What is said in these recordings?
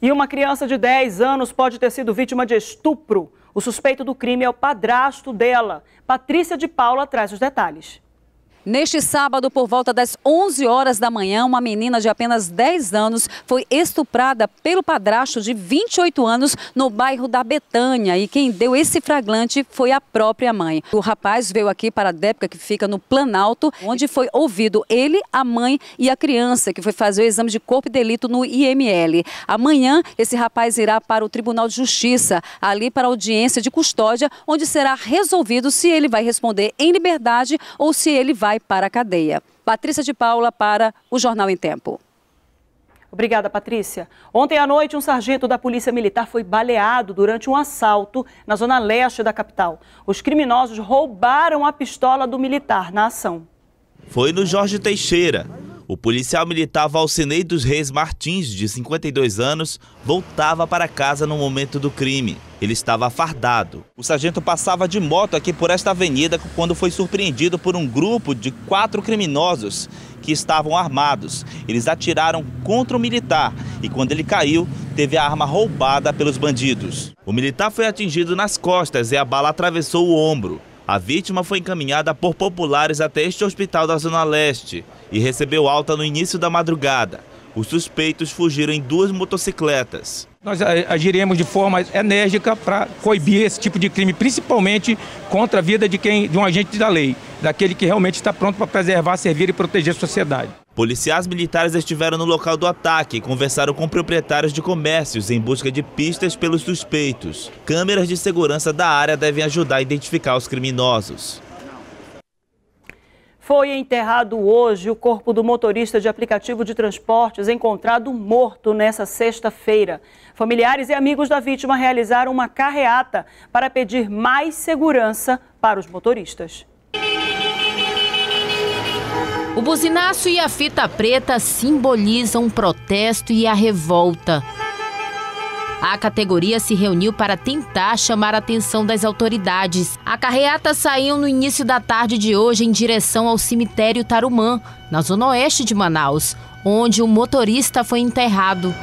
E uma criança de 10 anos pode ter sido vítima de estupro. O suspeito do crime é o padrasto dela. Patrícia de Paula traz os detalhes. Neste sábado, por volta das 11 horas da manhã, uma menina de apenas 10 anos foi estuprada pelo padrasto de 28 anos no bairro da Betânia. E quem deu esse flagrante foi a própria mãe. O rapaz veio aqui para a Dépica, que fica no Planalto, onde foi ouvido ele, a mãe e a criança, que foi fazer o exame de corpo e delito no IML. Amanhã, esse rapaz irá para o Tribunal de Justiça, ali para a audiência de custódia, onde será resolvido se ele vai responder em liberdade ou se ele vai vai para a cadeia. Patrícia de Paula para o Jornal em Tempo. Obrigada, Patrícia. Ontem à noite, um sargento da Polícia Militar foi baleado durante um assalto na zona leste da capital. Os criminosos roubaram a pistola do militar na ação. Foi no Jorge Teixeira. O policial militar Valcinei dos Reis Martins, de 52 anos, voltava para casa no momento do crime. Ele estava fardado. O sargento passava de moto aqui por esta avenida quando foi surpreendido por um grupo de quatro criminosos que estavam armados. Eles atiraram contra o militar e quando ele caiu, teve a arma roubada pelos bandidos. O militar foi atingido nas costas e a bala atravessou o ombro. A vítima foi encaminhada por populares até este hospital da Zona Leste e recebeu alta no início da madrugada. Os suspeitos fugiram em duas motocicletas. Nós agiremos de forma enérgica para coibir esse tipo de crime, principalmente contra a vida de quem, de um agente da lei, daquele que realmente está pronto para preservar, servir e proteger a sociedade. Policiais militares estiveram no local do ataque e conversaram com proprietários de comércios em busca de pistas pelos suspeitos. Câmeras de segurança da área devem ajudar a identificar os criminosos. Foi enterrado hoje o corpo do motorista de aplicativo de transportes encontrado morto nessa sexta-feira. Familiares e amigos da vítima realizaram uma carreata para pedir mais segurança para os motoristas. O buzinaço e a fita preta simbolizam o protesto e a revolta. A categoria se reuniu para tentar chamar a atenção das autoridades. A carreata saiu no início da tarde de hoje em direção ao cemitério Tarumã, na zona oeste de Manaus, onde o motorista foi enterrado.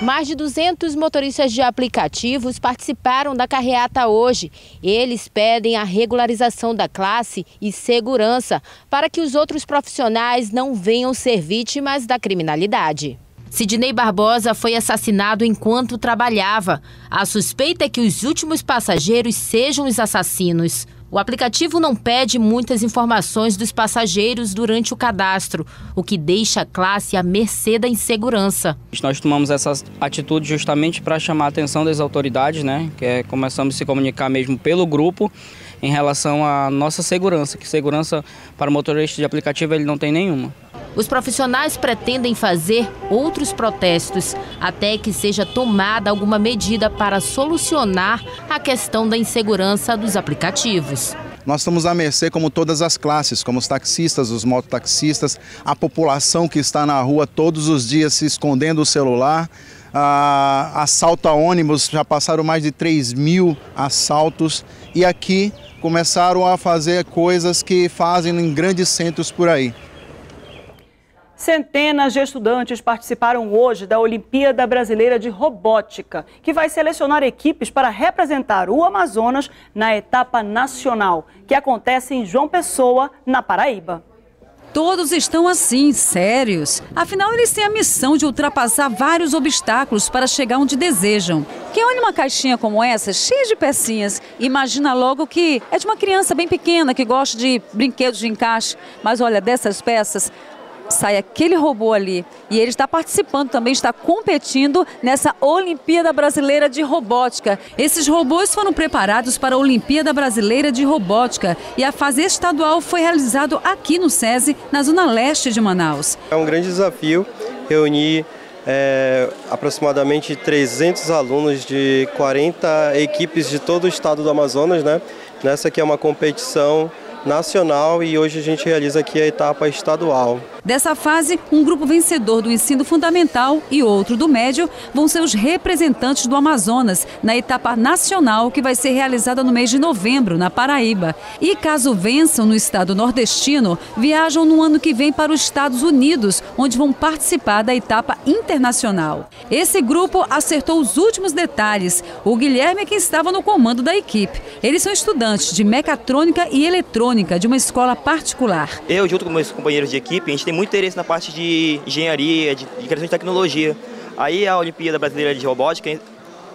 Mais de 200 motoristas de aplicativos participaram da carreata hoje. Eles pedem a regularização da classe e segurança para que os outros profissionais não venham ser vítimas da criminalidade. Sidney Barbosa foi assassinado enquanto trabalhava. A suspeita é que os últimos passageiros sejam os assassinos. O aplicativo não pede muitas informações dos passageiros durante o cadastro, o que deixa a classe à mercê da insegurança. Nós tomamos essa atitude justamente para chamar a atenção das autoridades, né? Que é, começamos a se comunicar mesmo pelo grupo em relação à nossa segurança, que segurança para o motorista de aplicativo ele não tem nenhuma. Os profissionais pretendem fazer outros protestos até que seja tomada alguma medida para solucionar a questão da insegurança dos aplicativos. Nós estamos à mercê, como todas as classes, como os taxistas, os mototaxistas, a população que está na rua todos os dias se escondendo o celular. Ah, assalto a ônibus, já passaram mais de 3 mil assaltos e aqui começaram a fazer coisas que fazem em grandes centros por aí. Centenas de estudantes participaram hoje da Olimpíada Brasileira de Robótica, que vai selecionar equipes para representar o Amazonas na etapa nacional, que acontece em João Pessoa, na Paraíba. Todos estão assim, sérios. Afinal, eles têm a missão de ultrapassar vários obstáculos para chegar onde desejam. Quem olha uma caixinha como essa, cheia de pecinhas, imagina logo que é de uma criança bem pequena que gosta de brinquedos de encaixe. Mas olha, dessas peças, sai aquele robô ali e ele está participando também, está competindo nessa Olimpíada Brasileira de Robótica. Esses robôs foram preparados para a Olimpíada Brasileira de Robótica e a fase estadual foi realizado aqui no SESI, na zona leste de Manaus. É um grande desafio reunir é, aproximadamente 300 alunos de 40 equipes de todo o estado do Amazonas, né? Nessa que é uma competição nacional e hoje a gente realiza aqui a etapa estadual. Dessa fase, um grupo vencedor do ensino fundamental e outro do médio vão ser os representantes do Amazonas na etapa nacional que vai ser realizada no mês de novembro, na Paraíba. E caso vençam no estado nordestino, viajam no ano que vem para os Estados Unidos, onde vão participar da etapa internacional. Esse grupo acertou os últimos detalhes. O Guilherme é quem estava no comando da equipe. Eles são estudantes de mecatrônica e eletrônica de uma escola particular. Eu, junto com meus companheiros de equipe, a gente tem muito interesse na parte de engenharia, de, de criação de tecnologia. Aí a Olimpíada Brasileira de Robótica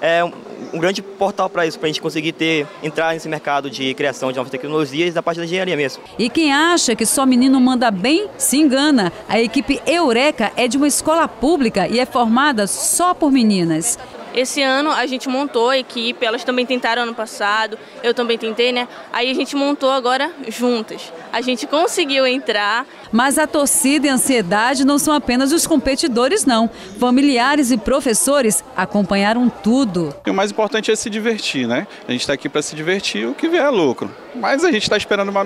é um, um grande portal para isso, para a gente conseguir ter, entrar nesse mercado de criação de novas tecnologias da parte da engenharia mesmo. E quem acha que só menino manda bem, se engana. A equipe Eureka é de uma escola pública e é formada só por meninas. Esse ano a gente montou a equipe, elas também tentaram ano passado, eu também tentei, né? Aí a gente montou agora juntas. A gente conseguiu entrar. Mas a torcida e a ansiedade não são apenas os competidores, não. Familiares e professores acompanharam tudo. E o mais importante é se divertir, né? A gente está aqui para se divertir, o que vier é lucro. Mas a gente está esperando uma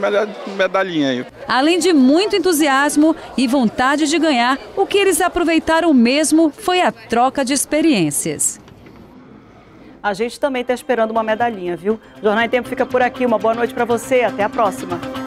medalhinha aí. Além de muito entusiasmo e vontade de ganhar, o que eles aproveitaram mesmo foi a troca de experiências. A gente também está esperando uma medalhinha, viu? O Jornal em Tempo fica por aqui. Uma boa noite para você. Até a próxima.